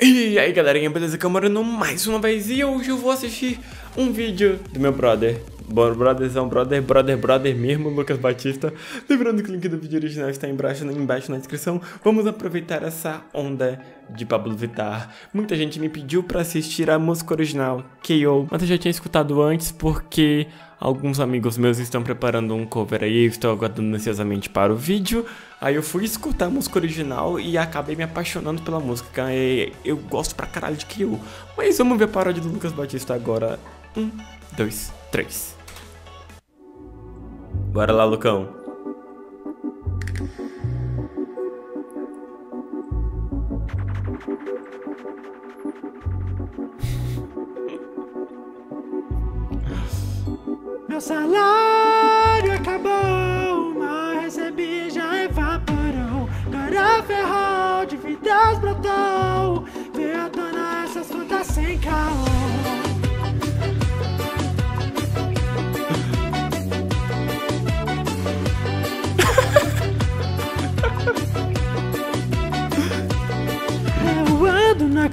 E aí galerinha, beleza? Camarano mais uma vez e hoje eu vou assistir um vídeo do meu brother Brotherzão, brother, brother, brother mesmo, Lucas Batista Lembrando que o link do vídeo original está embaixo, embaixo na descrição Vamos aproveitar essa onda de Pablo Vittar Muita gente me pediu para assistir a música original, K.O. Mas eu já tinha escutado antes porque alguns amigos meus estão preparando um cover aí Estou aguardando ansiosamente para o vídeo Aí eu fui escutar a música original e acabei me apaixonando pela música. Eu gosto pra caralho de Kyo. Mas vamos ver a paródia do Lucas Batista agora. Um, dois, três. Bora lá, Lucão. Meu salário acabou, mas recebi já evaporou. Cara ferrou, dívidas brotou. Veio à tona essas contas sem caô.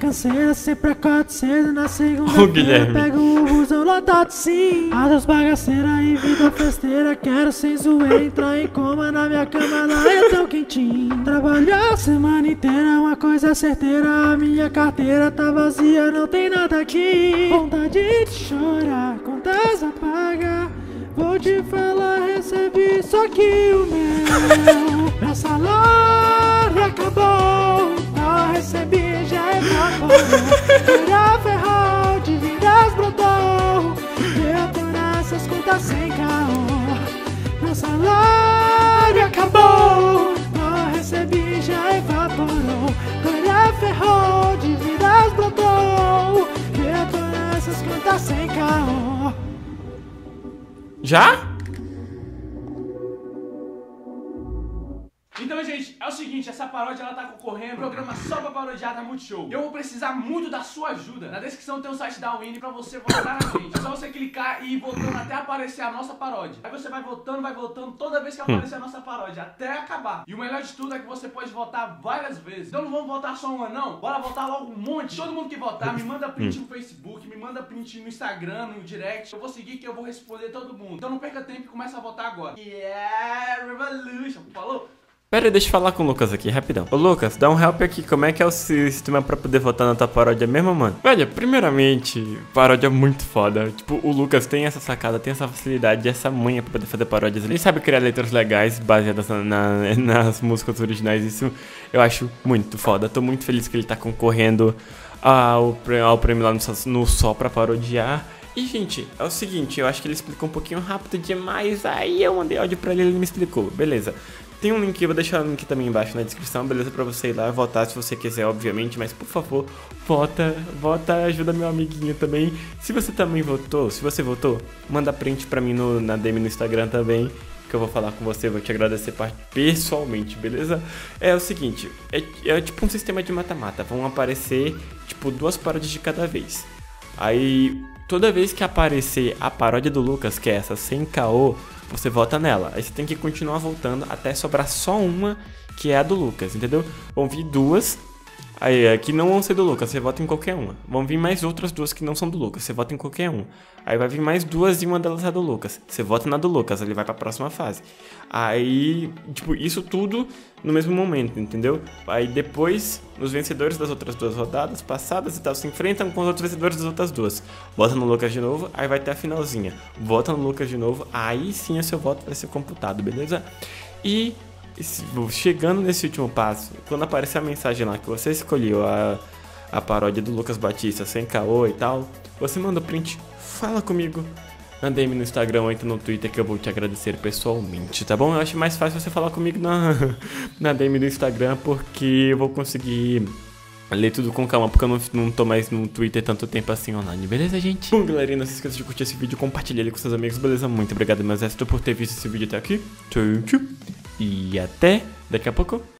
Canseira, sempre acordo cedo na segunda-feira. Pego o busão lotado sim. Adeus bagaceira e vida festeira. Quero sem zoeira entrar em coma na minha cama, lá é tão quentinho. Trabalhar a semana inteira, uma coisa certeira. A minha carteira tá vazia, não tem nada aqui. Vontade de chorar, contas a pagar. Vou te falar, recebi só que o meu. Meu salário acabou, é Vira ferrou, dívidas brotou Detonar essas contas sem caô. Meu salário acabou Não recebi, já evaporou. Vira ferrou, dívidas brotou Detonar essas contas sem caô. Já? Seguinte, essa paródia ela tá concorrendo, programa só pra parodiar da Multishow. Eu vou precisar muito da sua ajuda. Na descrição tem o site da Winnie pra você votar na gente. É só você clicar e ir votando até aparecer a nossa paródia. Aí você vai votando, vai votando toda vez que hum. aparecer a nossa paródia, até acabar. E o melhor de tudo é que você pode votar várias vezes. Então não vamos votar só uma não, bora votar logo um monte. Todo mundo que votar, me manda print hum. no Facebook, me manda print no Instagram, no direct. Eu vou seguir que eu vou responder todo mundo. Então não perca tempo e começa a votar agora. Yeah, Revolution. Falou? Pera aí, deixa eu falar com o Lucas aqui, rapidão. Ô Lucas, dá um help aqui, como é que é o sistema pra poder votar na tua paródia mesmo, mano? Velho, primeiramente, paródia é muito foda. Tipo, o Lucas tem essa sacada, tem essa facilidade, essa manha pra poder fazer paródias. Ele sabe criar letras legais baseadas na, na, nas músicas originais. Isso eu acho muito foda. Tô muito feliz que ele tá concorrendo ao, ao prêmio lá no, no Só pra parodiar. E, gente, é o seguinte, eu acho que ele explicou um pouquinho rápido demais, aí eu mandei áudio pra ele e ele me explicou, beleza. Tem um link, eu vou deixar o link também embaixo na descrição, beleza? Pra você ir lá votar se você quiser, obviamente. Mas por favor, vota, vota, ajuda meu amiguinho também. Se você também votou, se você votou, manda print pra mim no, na DM no Instagram também. Que eu vou falar com você, vou te agradecer pessoalmente, beleza? É o seguinte, é, é tipo um sistema de mata-mata. Vão aparecer, tipo, duas paródias de cada vez. Aí, toda vez que aparecer a paródia do Lucas, que é essa sem caô, você vota nela. Aí você tem que continuar voltando até sobrar só uma, que é a do Lucas, entendeu? Vão vir duas, aí é, que não vão ser do Lucas, você vota em qualquer uma. Vão vir mais outras duas que não são do Lucas, você vota em qualquer uma. Aí vai vir mais duas e uma delas é do Lucas. Você vota na do Lucas, ele vai pra próxima fase. Aí, tipo, isso tudo no mesmo momento, entendeu? Aí depois, os vencedores das outras duas rodadas passadas e tal se enfrentam com os outros vencedores das outras duas. Bota no Lucas de novo, aí vai ter a finalzinha. Vota no Lucas de novo, aí sim o seu voto vai ser computado, beleza? E chegando nesse último passo, quando aparecer a mensagem lá que você escolheu a, a paródia do Lucas Batista sem caô e tal, você manda o print fala comigo DM no Instagram ou então no Twitter que eu vou te agradecer pessoalmente, tá bom? Eu acho mais fácil você falar comigo na, na DM do Instagram porque eu vou conseguir ler tudo com calma, porque eu não, não tô mais no Twitter tanto tempo assim online, beleza, gente? Bom, galerinha, não se esqueça de curtir esse vídeo, compartilhar ele com seus amigos, beleza? Muito obrigado, meu exército, por ter visto esse vídeo até aqui. Tchau, tchau. E até daqui a pouco.